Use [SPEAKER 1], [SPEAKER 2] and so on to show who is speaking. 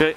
[SPEAKER 1] Okay.